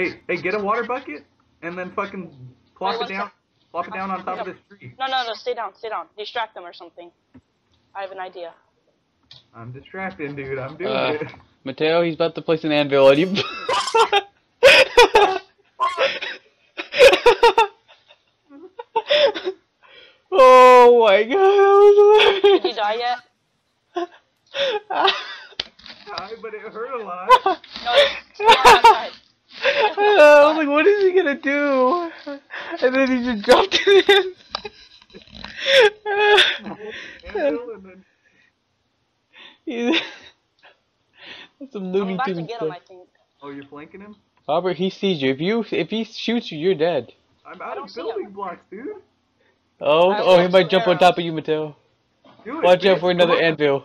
Hey, hey, get a water bucket and then fucking plop Wait, it down. sec. Plop it down on top of this tree. No, no, no. Stay down. Stay down. Distract them or something. I have an idea. I'm distracting, dude. I'm doing Uh, it. Mateo, he's about to place an anvil on you. oh my god, that Did you die yet? hilarious. Hi, but it hurt a lot. No. it's- yeah, I died. I was like, what is he gonna do? And then he just jumped in. Anvil and then That's some I'm Looney about to Tunes get him. I think. Oh, you're flanking him? Robert, he sees you. If you if he shoots you, you're dead. I'm out of building him. blocks, dude. Oh, I oh, he might two jump on top of you, Mateo. Do it. Watch out for another Come anvil.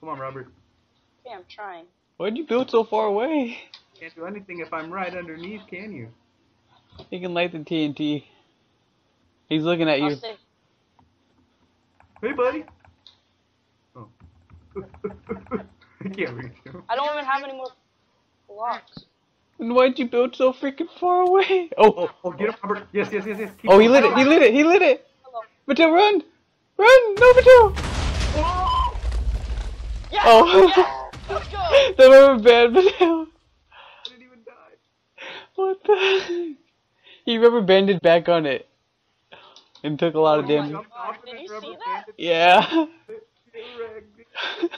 Come on, Robert. Yeah, I'm trying. Why'd you build so far away? Can't do anything if I'm right underneath, can you? He can light the TNT. He's looking at I'll you. stay. Hey, buddy. Oh. I can't reach him. I don't even have any more blocks. And why'd you build so freaking far away? Oh, Oh, oh, get him, Robert. Yes, yes, yes, yes. Keep oh, he going. lit it. He lit it. He lit it. Hello. Mateo, run, run! No, Mateo. Oh! Yes! Oh. Yes! Let's go! The rubber band, Mateo. I didn't even die. What the? heck? He rubber banded back on it, and took a lot of Oh my damage. God, God, did you see that? Yeah.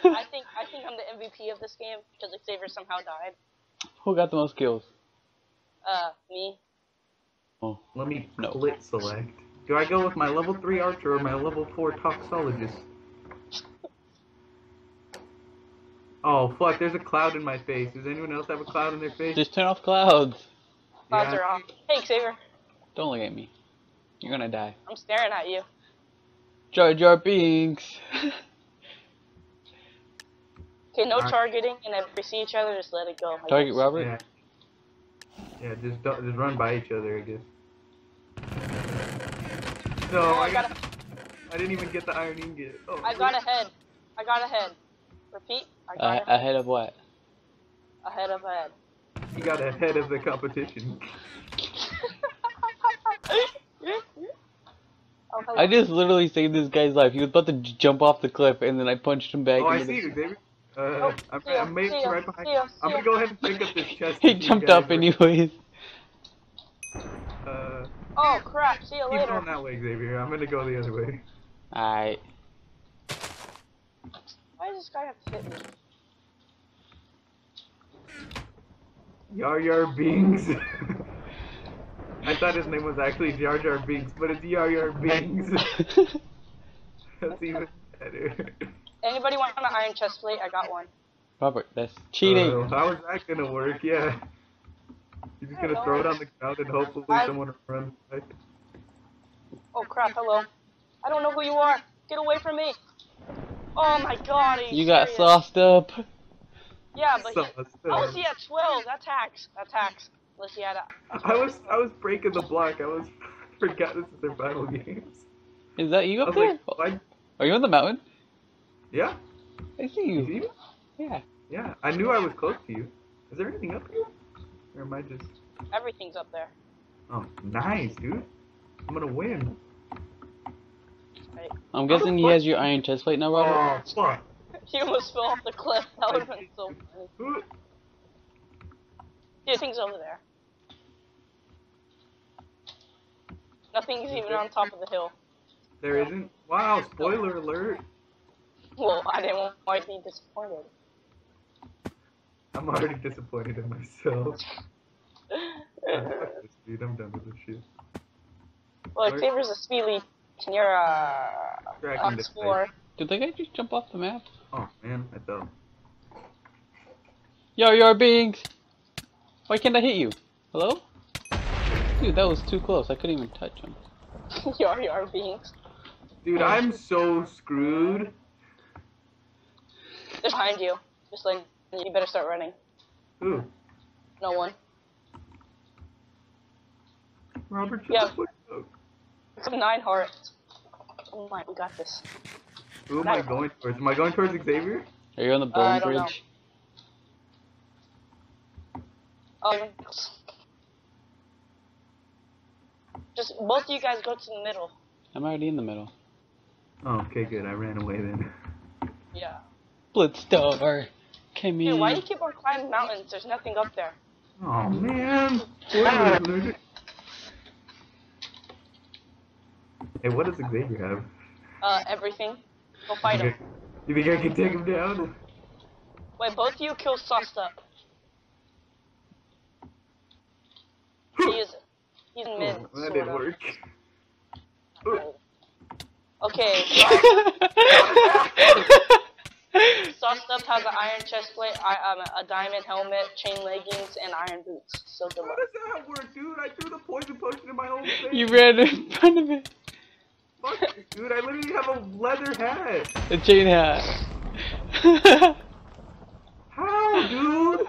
I think I think I'm the MVP of this game because Xavier somehow died. Who got the most kills? Uh, me. Oh, Let me No. clit select. Do I go with my level 3 archer or my level 4 toxologist? Oh, fuck, there's a cloud in my face. Does anyone else have a cloud in their face? just turn off clouds. Clouds Yeah. are off. Hey, Xavier. Don't look at me. You're gonna die. I'm staring at you. Jar Jar Binks. Okay, no Alright. targeting, and if we see each other, just let it go. I Target guess. Robert. Yeah. Yeah, just don't, just run by each other, I guess. No, Oh, I I got. got I didn't even get the iron ingot. Oh, I got ahead. I got ahead. Repeat. Uh, ahead. ahead of what? ahead of ahead. He got ahead of the competition. oh. I just literally saved this guy's life. He was about to jump off the cliff, and then I punched him back. Oh, I see the... you, David. Uh, oh, I'm, see I'm maybe see ya, right behind see ya, I'm gonna go ahead and pick up this chest. he jumped up were- anyways. Uh, Oh crap! See you keep later. going that way, Xavier. I'm gonna go the other way. Alright. Why does this guy have to hit me? Yar Yar Bings. I thought his name was actually Jar Jar Binks, but it's Yar Yar Bings. That's even better. Anybody want an iron chest plate? I got one. Robert, that's cheating. Uh, how is that gonna work? Yeah. You're just gonna throw it on the ground and hopefully I- someone runs by. Oh crap! Hello. I don't know who you are. Get away from me. Oh my god. are you got serious? sauced up. Yeah, but he, Sauced how is up. he at 12? That's hacks. That's hacks. Unless he had a. I was I was breaking the block. I was forgot this is survival games. Is that you I up was there? like. Are you on the mountain? Yeah. I see You you. see? Yeah. Yeah. I knew I was close to you. Is there anything up here? Or am I just? Everything's up there. Oh, nice, dude. I'm gonna win. Right. I'm guessing he has your iron chest plate now, Robert. Oh, fuck. He almost fell off the cliff. That would have been so funny. Ooh. Yeah, things over there. Nothing's even on top of the hill. There isn't. Wow, spoiler alert. Well, I didn't want to be disappointed. I'm already disappointed in myself. Fuck this, dude, I'm done with this shit. well, Xavier's a speedy. Can uh, you're a Tracking this explorer? Did that guy just jump off the map? Oh man, I fell. Yo, your beings! Why can't I hit you? Hello? Dude, that was too close. I couldn't even touch him. Yar Yar Bings. Dude, I'm so screwed. They're behind you. Just like you better start running. Ooh, No one. Robert, shut Yeah. The fuck up. It's a nine hearts. Oh my, we got this. Who am I going towards? Am I going towards Xavier? Are you on the Uh, I don't know. bridge? Um, just both of you guys go to the middle. I'm already in the middle. Oh, okay, good. I ran away then. Yeah. Blitz Star. Come Dude, why do you keep on climbing mountains? There's nothing up there. Oh man. Spoiler alert. Hey, what does Xavier have? Uh, everything. Go fight him. You think I can take him down? Wait, both of you kill Sauced Up. He is. He's mid. Oh, that sort didn't of. work. Okay. Sauced Up has an iron chest plate, I, um, a diamond helmet, chain leggings, and iron boots. So good luck. How luck. does that work, dude? I threw the poison potion in my own face. you ran in front of it. Fuck, dude, I literally have a leather hat. A chain hat. How, dude?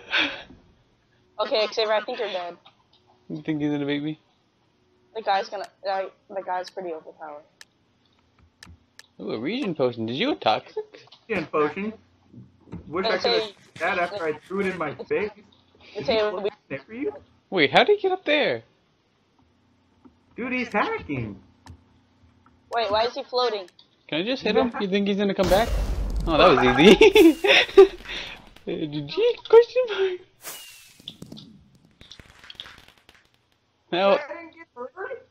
Okay, Xavier, I think you're dead. you think he's gonna beat me? The guy's gonna. Uh, the guy's pretty overpowered. Ooh, a regen potion. Did you go toxic? Again, potion. Wish I could have that after I threw it in my face. Xavier, we, There for you? Wait, how did he get up there? Dude, he's hacking. Wait, why is he floating? Can I just hit him? You think he's gonna come back? Oh, that was easy. GG? Question mark. Now, I didn't get third?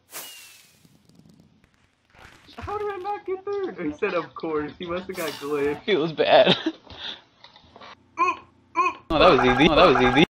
How did I not get third? He said, of course. He must have got glitched. feels bad. Oop, oop. Oh, that was easy. Oh, that was easy.